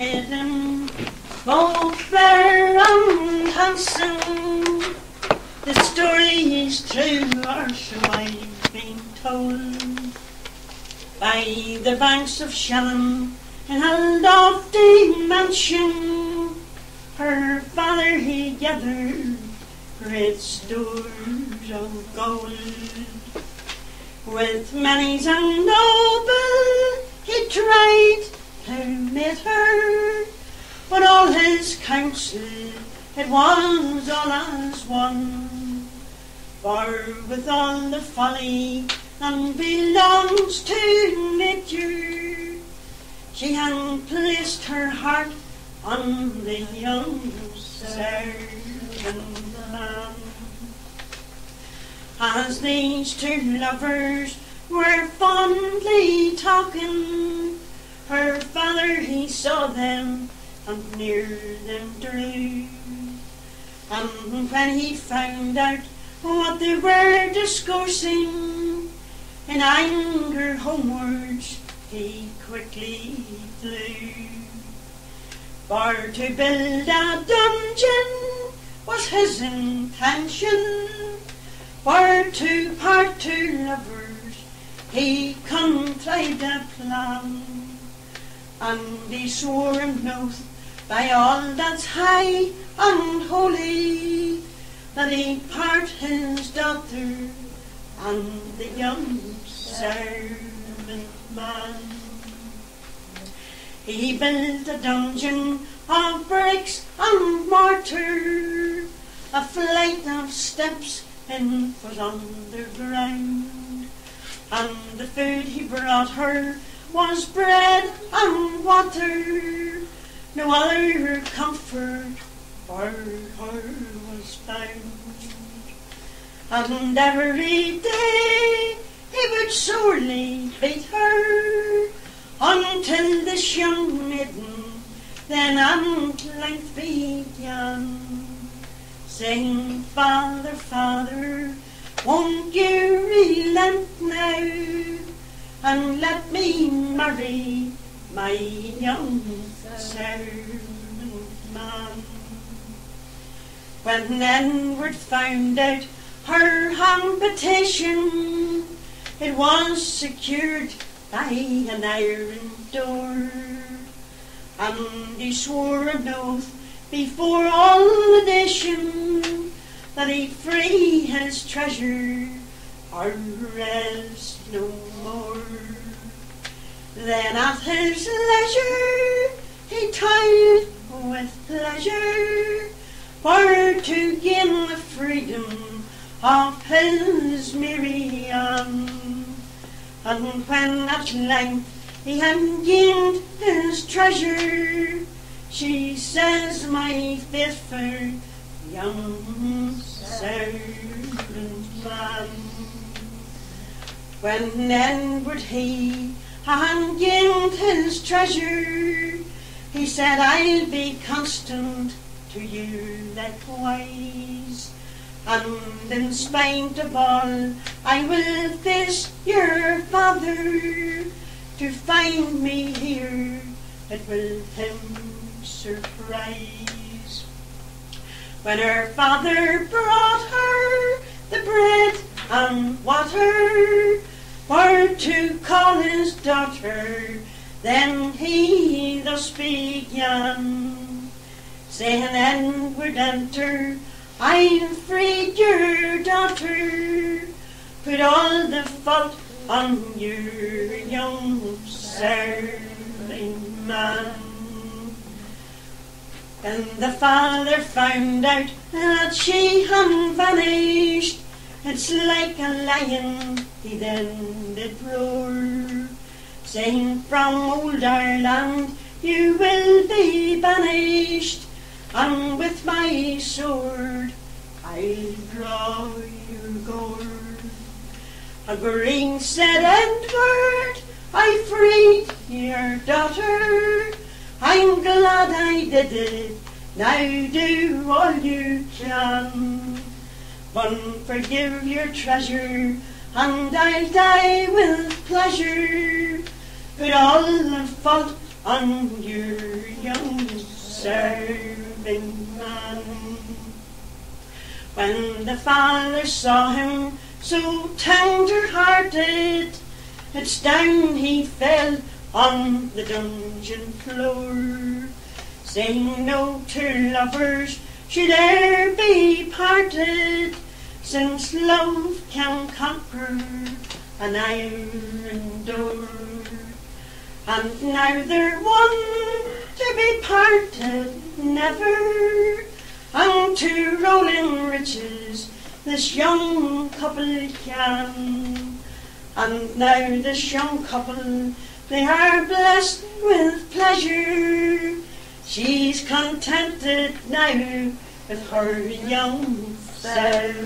Ellen, both fair and handsome. The story is true, or so I've been told. By the banks of Shannon, in a lofty mansion, her father he gathered great stores of gold. With many a noble he tried to meet her, but all his counsel it was all as one. For with all the folly that belongs to nature, she had placed her heart on the young servant man. As these two lovers were fondly talking, her he saw them and near them drew. And um, when he found out what they were discoursing, in anger homewards he quickly flew. For to build a dungeon was his intention, for to part two lovers he contrived a plan, and he swore and oath by all that's high and holy that he'd part his daughter and the young servant man. He built a dungeon of bricks and mortar, a flight of steps in was underground, and the food he brought her was bread and water. No other comfort for her was found. And every day he would sorely beat her until this young maiden then at length began saying, Father, Father, won't you relent now and let me marry my young servant man? When Edward found out her habitation, it was secured by an iron door, and he swore an oath before all the nation that he'd free his treasure or rest no more. Then at his leisure he tied with pleasure for to gain the freedom of his Miriam. And when at length he had gained his treasure, she says, my faithful young servant man. When Edward he had gained his treasure, he said, I'll be constant to you likewise. And in spite of all, I will face your father to find me here. It will him surprise. When her father brought her the bread and water for to call his daughter, then he thus began, saying, Edward, enter, I've freed your daughter, put all the fault on your young serving man. And the father found out that she had vanished. It's like a lion, he then did roar, saying, From old Ireland you will be banished, and with my sword I'll draw your gore. A green said Edward, I freed your daughter. I'm glad I did it. Now do all you can. One forgive your treasure, and I'll die with pleasure. Put all the fault on your young serving man. When the father saw him so tender-hearted, it's down he fell on the dungeon floor, saying no two lovers should e'er be parted, since love can conquer an iron door. And now they're one to be parted never, and to rolling riches this young couple can. And now this young couple, they are blessed with pleasure. She's contented now with her young self.